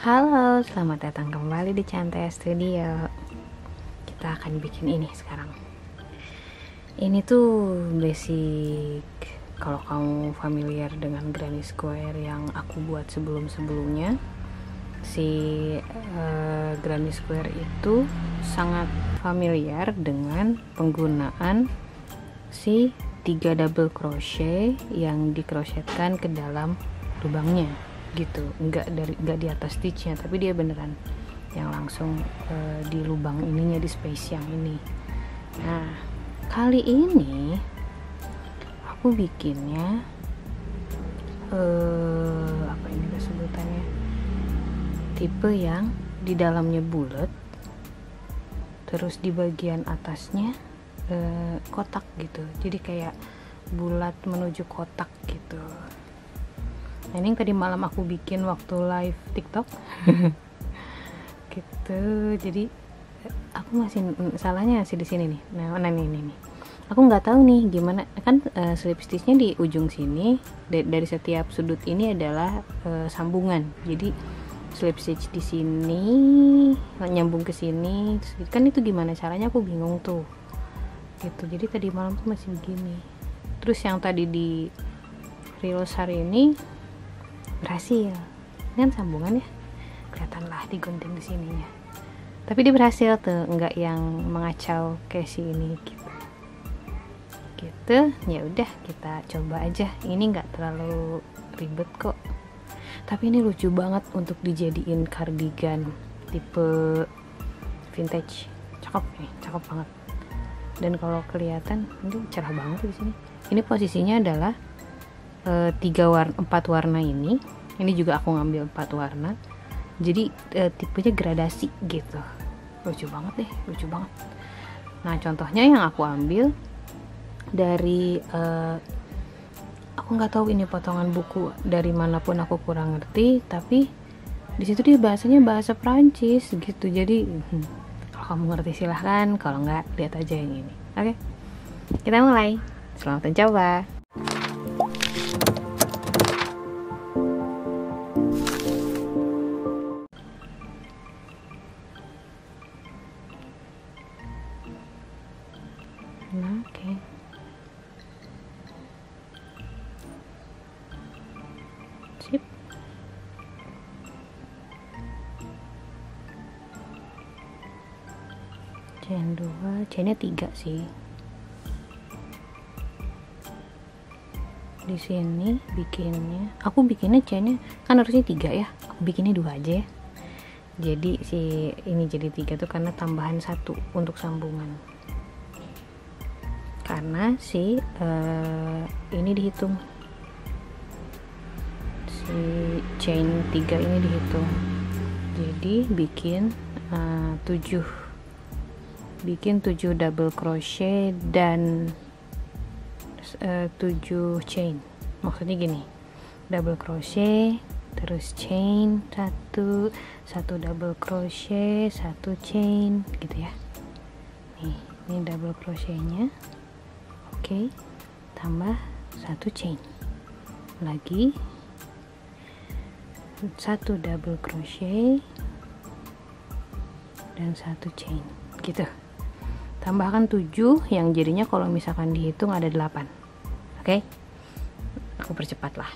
Halo, selamat datang kembali di Cantai Studio. Kita akan bikin ini sekarang. Ini tuh basic kalau kamu familiar dengan granny square yang aku buat sebelum-sebelumnya. Si uh, granny square itu sangat familiar dengan penggunaan si tiga double crochet yang dikrochetkan ke dalam lubangnya gitu. Nggak dari nggak di atas stitchnya tapi dia beneran yang langsung uh, di lubang ininya di space yang ini. Nah kali ini aku bikinnya uh, apa ini sebutannya? Tipe yang di dalamnya bulat terus di bagian atasnya uh, kotak gitu. Jadi kayak bulat menuju kotak gitu nah ini yang tadi malam aku bikin waktu live tiktok. Gitu. Jadi aku masih salahnya masih di sini nih. Nah mana nih nih, nih. aku nggak tahu nih gimana. Kan uh, slip stitchnya di ujung sini dari setiap sudut ini adalah uh, sambungan. Jadi slip stitch di sini nyambung ke sini. Kan itu gimana caranya? Aku bingung tuh. Gitu. Jadi tadi malam tuh masih begini. Terus yang tadi di reels hari ini berhasil. Ini kan sambungan ya? Kelihatan lah digunting di sininya. Tapi dia berhasil tuh nggak yang mengacau kayak si ini gitu. Gitu ya udah kita coba aja. Ini nggak terlalu ribet kok. Tapi ini lucu banget untuk dijadiin cardigan tipe vintage. Cakep nih cakep banget. Dan kalau kelihatan ini cerah banget di sini. Ini posisinya adalah e, tiga warna empat warna ini. Ini juga aku ngambil empat warna. Jadi e, tipenya gradasi gitu. Lucu banget deh lucu banget. Nah contohnya yang aku ambil dari e, aku nggak tahu ini potongan buku dari mana pun aku kurang ngerti tapi di situ dia bahasanya bahasa Prancis gitu. Jadi hmm, kalau kamu ngerti silahkan kalau nggak lihat aja yang ini. Oke okay? kita mulai. Selamat mencoba chain 2 chainnya 3 sih. Di sini bikinnya aku bikinnya chainnya kan harusnya 3 ya. Aku bikinnya dua aja ya. Jadi si ini jadi tiga tuh karena tambahan satu untuk sambungan karena si uh, ini dihitung. Si chain 3 ini dihitung. Jadi bikin uh, 7 bikin 7 double crochet dan uh, 7 chain. Maksudnya gini double crochet terus chain satu satu double crochet satu chain gitu ya. Nih ini double crochetnya oke tambah satu chain. Lagi. Satu double crochet. Dan satu chain gitu. Tambahkan 7 yang jadinya kalau misalkan dihitung ada 8 oke? Okay? aku percepat lah.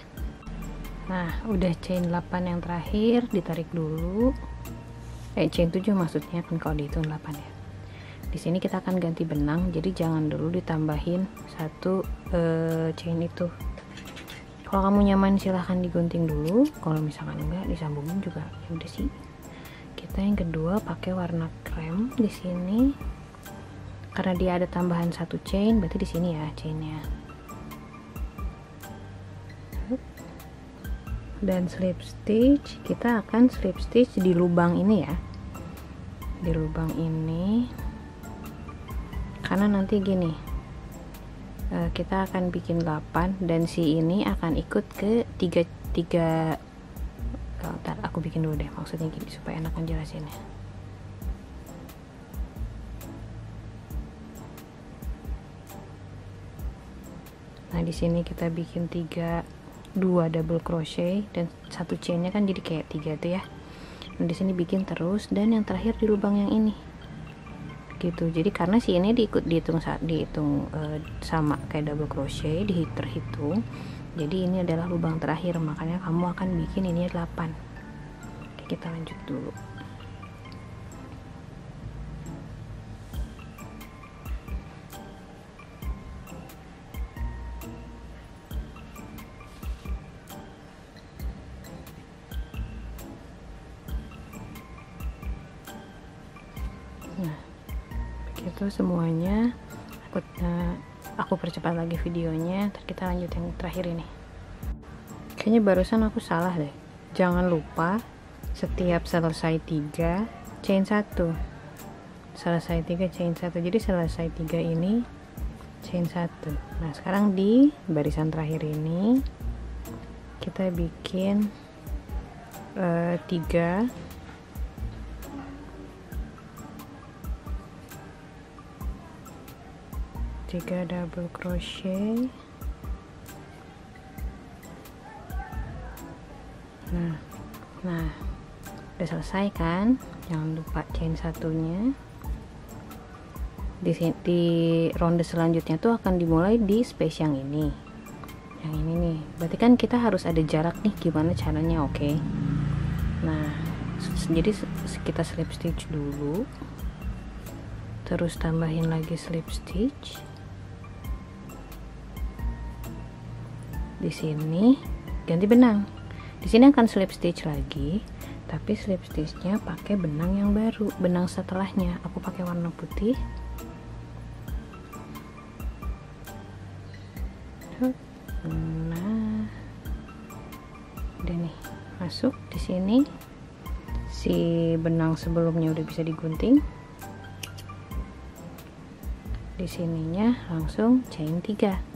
Nah udah chain 8 yang terakhir ditarik dulu. Eh chain 7 maksudnya kan kalau dihitung 8 ya di sini kita akan ganti benang jadi jangan dulu ditambahin satu uh, chain itu. Kalau kamu nyaman silahkan digunting dulu. Kalau misalkan enggak disambungin juga. Ya udah sih. Kita yang kedua pakai warna krem di sini. Karena dia ada tambahan satu chain berarti di sini ya chainnya. Dan slip stitch kita akan slip stitch di lubang ini ya. Di lubang ini karena nanti gini eh, kita akan bikin 8 dan si ini akan ikut ke 3 3 oh, aku bikin dulu deh maksudnya gini supaya enak jelasinnya. Nah di sini kita bikin tiga dua double crochet dan satu chainnya kan jadi kayak tiga tuh ya. Nah, di sini bikin terus dan yang terakhir di lubang yang ini gitu. Jadi karena si ini diikut dihitung saat dihitung e, sama kayak double crochet di terhitung jadi ini adalah lubang terakhir makanya kamu akan bikin ini 8 Oke, kita lanjut dulu semuanya. Aku uh, aku percepat lagi videonya. Terus kita lanjut yang terakhir ini. Kayaknya barusan aku salah deh. Jangan lupa setiap selesai tiga chain satu. Selesai tiga chain satu. Jadi selesai tiga ini chain satu. Nah sekarang di barisan terakhir ini kita bikin uh, tiga tiga double crochet. Nah nah udah selesai kan? Jangan lupa chain satunya. Di, di ronde selanjutnya tuh akan dimulai di space yang ini. Yang ini nih. Berarti kan kita harus ada jarak nih gimana caranya oke? Okay? nah jadi kita slip stitch dulu. Terus tambahin lagi slip stitch di sini ganti benang. Di sini akan slip stitch lagi tapi slip stitchnya pakai benang yang baru benang setelahnya. Aku pakai warna putih. Nah. Udah nih masuk di sini. Si benang sebelumnya udah bisa digunting. Di sininya langsung chain 3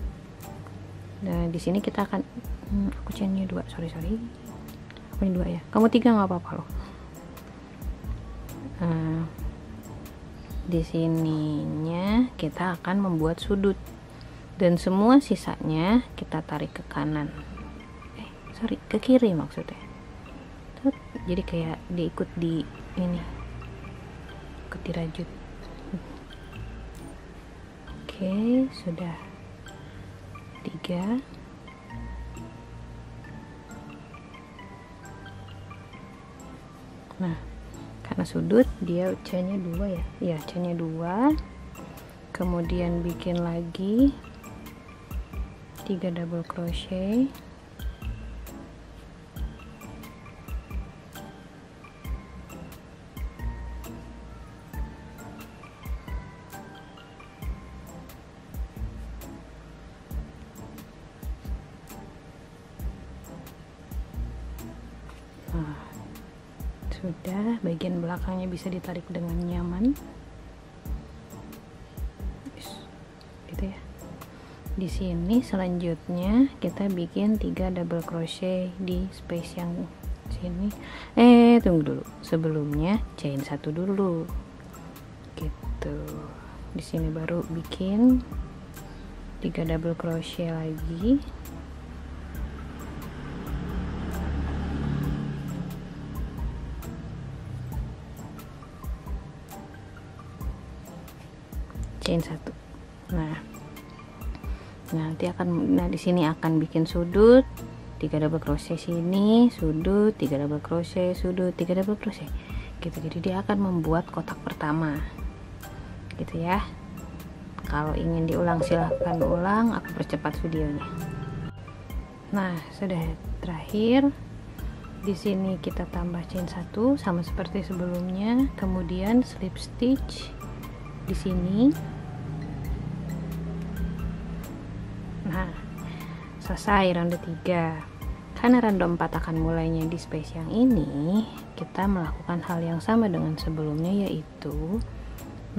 nah di sini kita akan hmm, aku chainnya dua. Sorry sorry. Aku ini dua ya. Kamu tiga nggak apa-apa loh. Nah, di sininya kita akan membuat sudut. Dan semua sisanya kita tarik ke kanan. Eh sorry ke kiri maksudnya. Jadi kayak diikut di ini. Ke dirajut. Oke sudah tiga. Nah karena sudut dia C nya dua ya? Ya C dua. Kemudian bikin lagi tiga double crochet sudah bagian belakangnya bisa ditarik dengan nyaman. Gitu ya. Di sini selanjutnya kita bikin tiga double crochet di space yang sini. Eh tunggu dulu. Sebelumnya chain satu dulu. Gitu. Di sini baru bikin tiga double crochet lagi chain satu. Nah nanti akan nah di sini akan bikin sudut tiga double crochet sini sudut tiga double crochet sudut tiga double crochet. Gitu. Jadi dia akan membuat kotak pertama. Gitu ya. Kalau ingin diulang silahkan ulang. Aku percepat videonya. Nah sudah terakhir. Di sini kita tambah chain satu sama seperti sebelumnya. Kemudian slip stitch di sini selesai ronde 3 karena ronde 4 akan mulainya di space yang ini kita melakukan hal yang sama dengan sebelumnya yaitu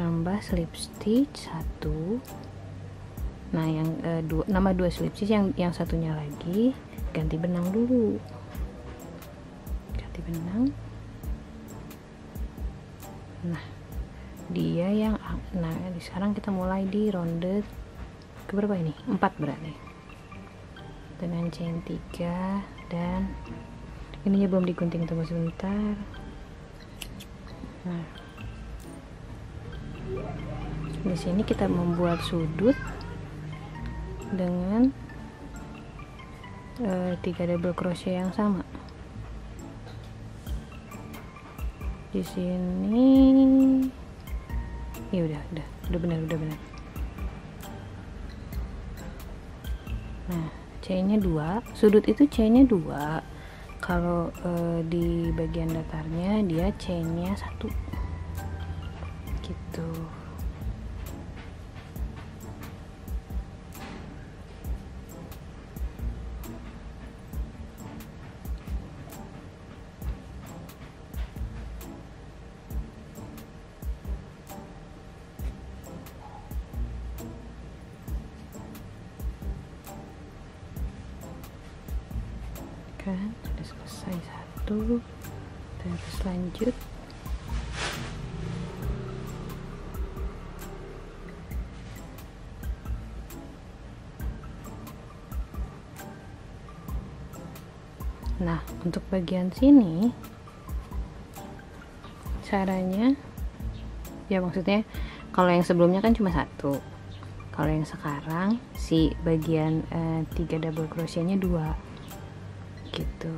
nambah slip stitch 1 nah yang eh, dua, nama dua slip stitch yang yang satunya lagi ganti benang dulu. Ganti benang. Nah dia yang nah sekarang kita mulai di ronde keberapa ini? 4 berarti dengan chain 3 dan ininya belum digunting tunggu sebentar. Nah. Di sini kita membuat sudut dengan uh, double crochet yang sama. Di sini ya udah udah udah benar udah benar. Nah chainnya dua sudut itu chainnya dua. Kalau uh, di bagian datarnya dia chainnya satu. gitu kan? Sudah selesai. Satu. Terus lanjut. Nah untuk bagian sini caranya ya maksudnya kalau yang sebelumnya kan cuma satu. Kalau yang sekarang si bagian eh, tiga double crochetnya dua gitu.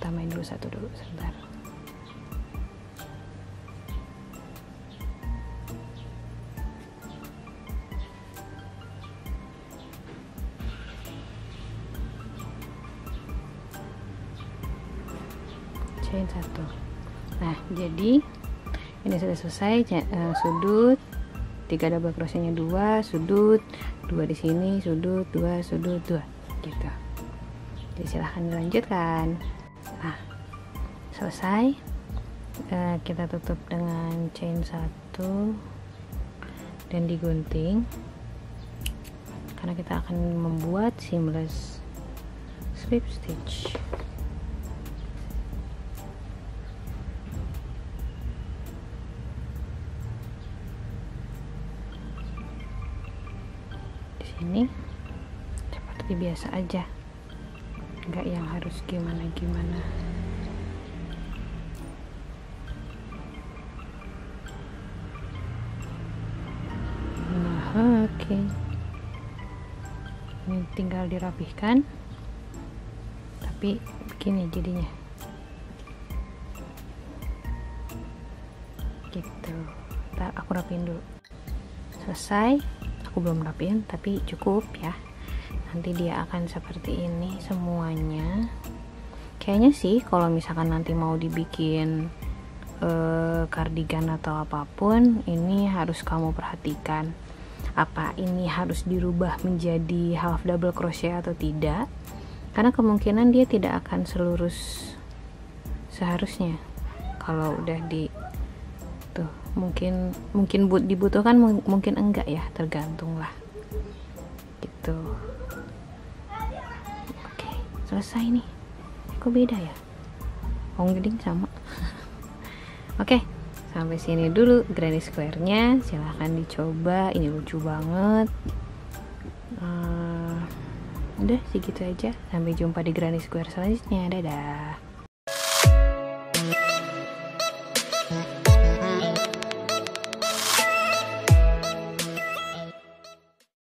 Tambahin dulu satu dulu sebentar. Chain satu. Nah jadi ini sudah selesai uh, sudut. Tiga double crochetnya dua sudut. Dua di sini sudut. Dua sudut. Dua. Gitu jadi silahkan dilanjutkan. Nah selesai. Uh, kita tutup dengan chain satu dan digunting. Karena kita akan membuat seamless slip stitch. Di sini seperti biasa aja nggak yang harus gimana gimana. Nah oke. Okay. ini tinggal dirapihkan. Tapi begini jadinya. Gitu. Ntar aku rapiin dulu. Selesai. Aku belum rapiin tapi cukup ya nanti dia akan seperti ini semuanya. Kayaknya sih kalau misalkan nanti mau dibikin uh, kardigan atau apa pun ini harus kamu perhatikan. Apa ini harus dirubah menjadi half double crochet atau tidak? Karena kemungkinan dia tidak akan selurus seharusnya. Kalau udah di tuh mungkin mungkin but dibutuhkan mungkin enggak ya tergantung lah. Gitu selesai nih. Kok beda ya? Hong Geding sama. Oke sampai sini dulu granny square nya silahkan dicoba. Ini lucu banget. Uh, udah segitu aja. Sampai jumpa di granny square selanjutnya. Dadah